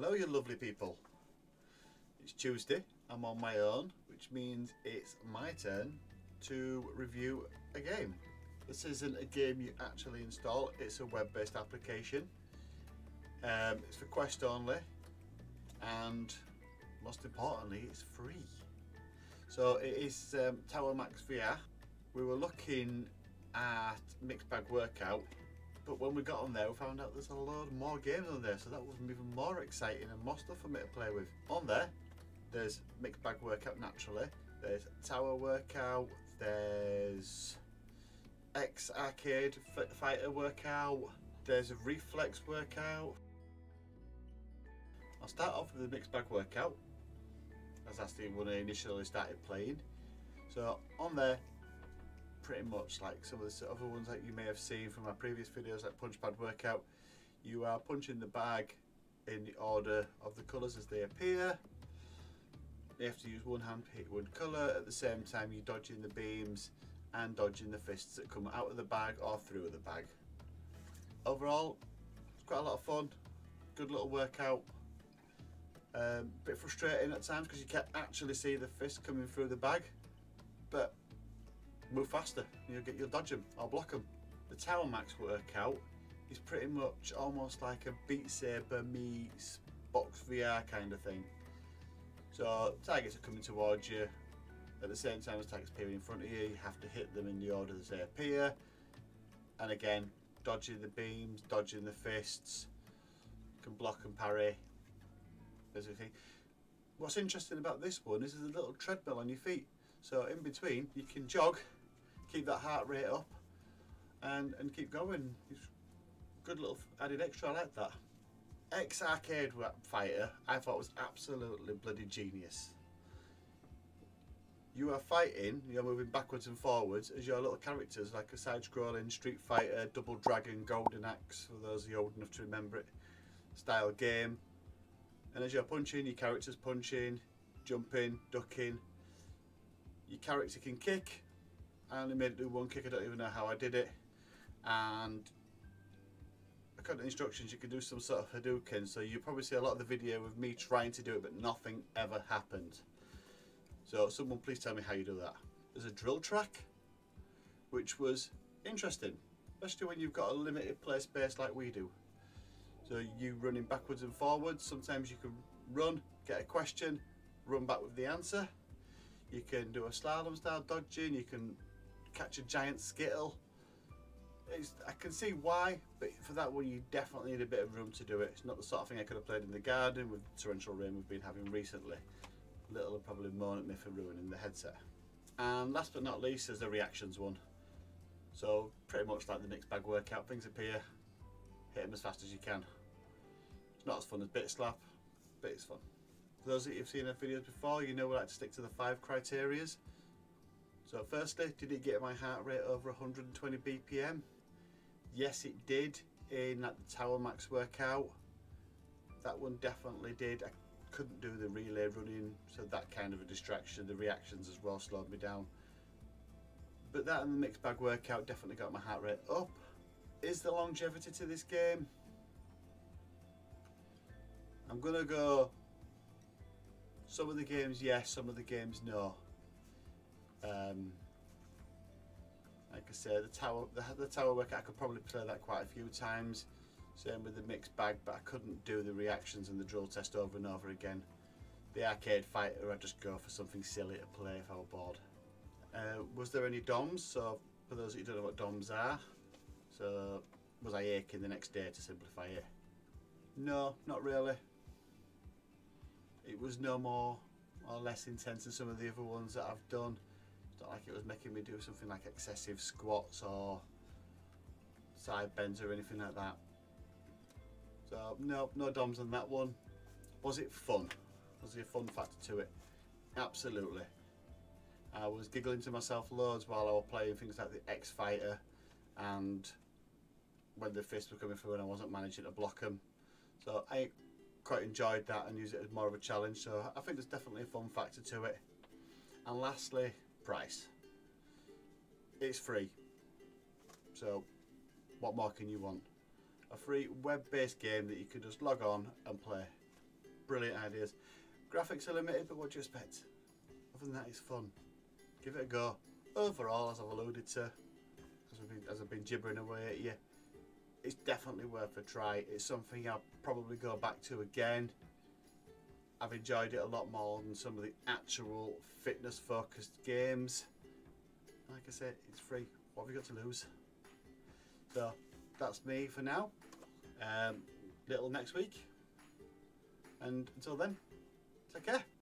Hello you lovely people. It's Tuesday, I'm on my own, which means it's my turn to review a game. This isn't a game you actually install, it's a web-based application. Um, it's for Quest only and most importantly it's free. So it is um, Tower Max VR. We were looking at Mixed Bag Workout but when we got on there we found out there's a load more games on there so that was even more exciting and more stuff for me to play with. On there there's Mixed Bag Workout naturally, there's Tower Workout, there's X Arcade Fighter Workout, there's a Reflex Workout. I'll start off with the Mixed Bag Workout as that's the one I initially started playing. So on there pretty much like some of the other ones that you may have seen from my previous videos like punch pad workout. You are punching the bag in the order of the colours as they appear. You have to use one hand to hit one colour. At the same time you're dodging the beams and dodging the fists that come out of the bag or through the bag. Overall it's quite a lot of fun. Good little workout. Um, bit frustrating at times because you can't actually see the fist coming through the bag but move faster. You'll get you'll dodge them or block them. The Tower Max workout is pretty much almost like a Beat Saber meets Box VR kind of thing. So targets are coming towards you. At the same time as targets appearing in front of you, you have to hit them in the order that they appear. And again, dodging the beams, dodging the fists, can block and parry. Basically. What's interesting about this one is there's a little treadmill on your feet. So in between, you can jog keep that heart rate up and, and keep going. It's good little added extra, I like that. X Arcade Fighter, I thought was absolutely bloody genius. You are fighting, you're moving backwards and forwards as your little characters, like a side-scrolling Street Fighter, Double Dragon, Golden Axe, for those of you old enough to remember it, style game. And as you're punching, your character's punching, jumping, ducking. Your character can kick, I only made it do one kick, I don't even know how I did it. And according to instructions, you can do some sort of Hadouken, so you probably see a lot of the video of me trying to do it, but nothing ever happened. So someone please tell me how you do that. There's a drill track, which was interesting, especially when you've got a limited play space like we do. So you running backwards and forwards, sometimes you can run, get a question, run back with the answer. You can do a slalom style dodging, you can catch a giant skittle. It's, I can see why, but for that one you definitely need a bit of room to do it. It's not the sort of thing I could have played in the garden with the torrential rain we've been having recently. Little will probably moan at me for ruining the headset. And last but not least is the reactions one. So pretty much like the mixed bag workout, things appear, hit them as fast as you can. It's not as fun as bit slap, but it's fun. For those of you who've seen our videos before, you know we like to stick to the five criterias. So firstly, did it get my heart rate over 120 BPM? Yes, it did in at the Tower Max workout. That one definitely did. I couldn't do the relay running, so that kind of a distraction. The reactions as well slowed me down. But that and the mixed bag workout definitely got my heart rate up. Is the longevity to this game? I'm gonna go some of the games yes, some of the games no. Um, like I said, the tower, the, the tower work, I could probably play that quite a few times. Same with the mixed bag, but I couldn't do the reactions and the drill test over and over again. The arcade fighter, I'd just go for something silly to play if I were bored. Uh, was there any DOMs? So for those of you who don't know what DOMs are, so was I aching the next day to simplify it? No, not really. It was no more or less intense than some of the other ones that I've done. Like it was making me do something like excessive squats or side bends or anything like that. So no, no DOMs on that one. Was it fun? Was there a fun factor to it? Absolutely. I was giggling to myself loads while I was playing things like the X Fighter and when the fists were coming through and I wasn't managing to block them. So I quite enjoyed that and use it as more of a challenge. So I think there's definitely a fun factor to it. And lastly, price. It's free. So what more can you want? A free web-based game that you can just log on and play. brilliant ideas. Graphics are limited, but what do you expect? Other than that, it's fun. Give it a go. Overall, as I've alluded to, as I've been, as I've been gibbering away at you, it's definitely worth a try. It's something I'll probably go back to again. I've enjoyed it a lot more than some of the actual fitness focused games. Like I said, it's free. What have you got to lose? So that's me for now. Um, little next week. And until then, take care.